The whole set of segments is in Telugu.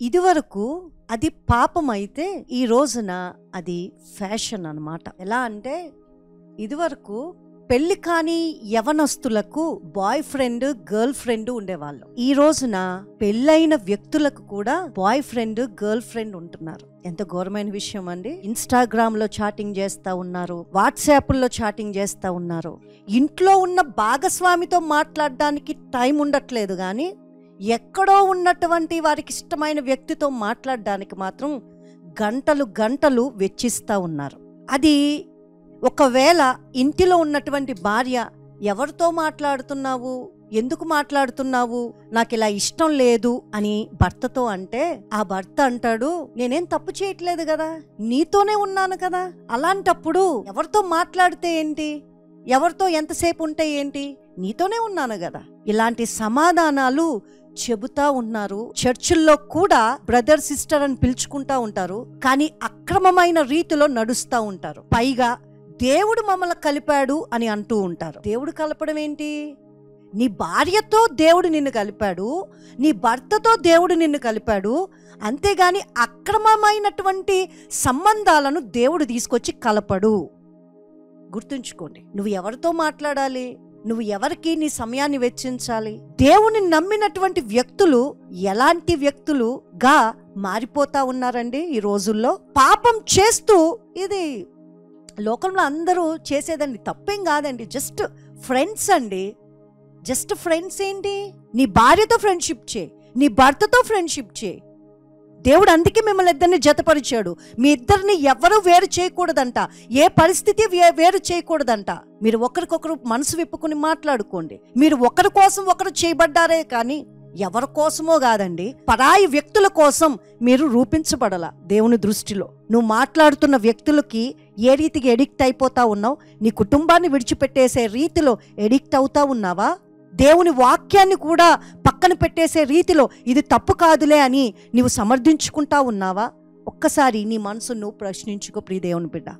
ఇదివరకు అది పాపం అయితే ఈ రోజున అది ఫ్యాషన్ అనమాట ఎలా అంటే ఇదివరకు పెళ్ళి కాని యవనస్తులకు బాయ్ ఫ్రెండ్ గర్ల్ ఫ్రెండ్ ఉండేవాళ్ళు. ఈ రోజున పెళ్ళైన వ్యక్తులకు కూడా బాయ్ ఫ్రెండ్ గర్ల్ ఫ్రెండ్ ఉంటున్నారు. ఎంత ఘోరమైన విషయం అండి. ఇన్స్టాగ్రామ్లో చాటింగ్ చేస్తా ఉన్నారు వాట్సాప్లో చాటింగ్ చేస్తా ఉన్నారు. ఇంట్లో ఉన్న భాగస్వామితో మాట్లాడడానికి టైం ఉండట్లేదు కానీ ఎక్కడో ఉన్నటువంటి వారికి ఇష్టమైన వ్యక్తితో మాట్లాడడానికి మాత్రం గంటలు గంటలు వెచ్చిస్తూ ఉన్నారు. అది ఒకవేళ ఇంటిలో ఉన్నటువంటి భార్య ఎవరితో మాట్లాడుతున్నావు? ఎందుకు మాట్లాడుతున్నావు? నాకు ఇలా ఇష్టం లేదు అని భర్తతో అంటే ఆ భర్త అంటాడు నేనేం తప్పు చేయట్లేదు కదా? నీతోనే ఉన్నాను కదా? అలాంటప్పుడు ఎవరితో మాట్లాడితే ఏంటి? ఎవరితో ఎంతసేపు ఉంటే ఏంటి? నీతోనే ఉన్నాను కదా? ఇలాంటి సమాధానాలు చెబుతా ఉన్నారు. చర్చిల్లో కూడా బ్రదర్ సిస్టర్ అని పిలుచుకుంటా ఉంటారు. కానీ అక్రమమైన రీతిలో నడుస్తూ ఉంటారు. పైగా దేవుడు మమ్మల్ని కలిపాడు అని అంటూ ఉంటారు. దేవుడు కలపడం ఏంటి? నీ భార్యతో దేవుడు నిన్ను కలిపాడు. నీ భర్తతో దేవుడు నిన్ను కలిపాడు. అంతేగాని అక్రమమైనటువంటి సంబంధాలను దేవుడు తీసుకొచ్చి కలపడు. గుర్తుంచుకోండి. నువ్వు ఎవరితో మాట్లాడాలి? నువ్వు ఎవరికి నీ సమయాన్ని వెచ్చించాలి? దేవుని నమ్మినటువంటి వ్యక్తులు ఎలాంటి వ్యక్తులుగా మారిపోతా ఉన్నారండి ఈ రోజుల్లో? పాపం చేస్తూ ఇది లోకంలో అందరూ చేసేదండి తప్పేం కాదండి. జస్ట్ ఫ్రెండ్స్ అండి. జస్ట్ ఫ్రెండ్స్ ఏంటి? నీ భార్యతో ఫ్రెండ్షిప్ చే నీ భర్తతో ఫ్రెండ్షిప్ చే దేవుడు అందుకే మిమ్మల్ని ఇద్దరిని జతపరిచాడు. మీ ఇద్దరిని ఎవరు వేరు చేయకూడదంట. ఏ పరిస్థితి వేరు చేయకూడదంట. మీరు ఒకరికొకరు మనసు విప్పుకుని మాట్లాడుకోండి. మీరు ఒకరి కోసం ఒకరు చేయబడ్డారే కానీ ఎవరి కోసమో కాదండి. పరాయి వ్యక్తుల కోసం మీరు రూపించబడల దేవుని దృష్టిలో. నువ్వు మాట్లాడుతున్న వ్యక్తులకి ఏ రీతికి ఎడిక్ట్ అయిపోతా ఉన్నావు? నీ కుటుంబాన్ని విడిచిపెట్టేసే రీతిలో ఎడిక్ట్ అవుతా ఉన్నావా? దేవుని వాక్యాన్ని కూడా పక్కన పెట్టేసే రీతిలో ఇది తప్పు కాదులే అని నీవు సమర్థించుకుంటా ఉన్నావా? ఒక్కసారి నీ మనసు నువ్వు ప్రశ్నించుకో ప్రియ దేవుని బిడ్డ.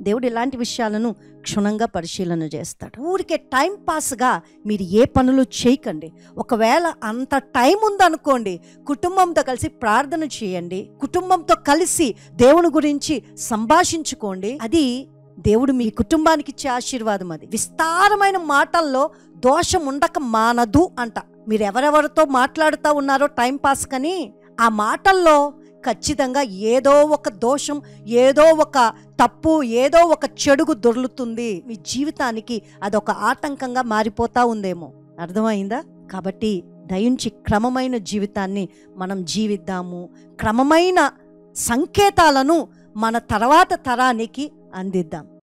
దేవుడు ఇలాంటి విషయాలను క్షుణ్ణంగా పరిశీలన చేస్తాడు. ఊరికే టైం పాస్గా మీరు ఏ పనులు చేయకండి. ఒకవేళ అంత టైం ఉందనుకోండి కుటుంబంతో కలిసి ప్రార్థన చేయండి కుటుంబంతో కలిసి దేవుని గురించి సంభాషించుకోండి. అది దేవుడు మీ కుటుంబానికి ఇచ్చే ఆశీర్వాదం అది. విస్తారమైన మాటల్లో దోషం ఉండక మానదు అంట. మీరు ఎవరెవరితో మాట్లాడుతూ ఉన్నారో టైం పాస్ కని ఆ మాటల్లో ఖచ్చితంగా ఏదో ఒక దోషం ఏదో ఒక తప్పు ఏదో ఒక చెడుగు దొర్లుతుంది. మీ జీవితానికి అదొక ఆటంకంగా మారిపోతా ఉందేమో. అర్థమైందా? కాబట్టి దయించి క్రమమైన జీవితాన్ని మనం జీవిద్దాము. క్రమమైన సంకేతాలను మన తర్వాత తరానికి అందిద్దాం.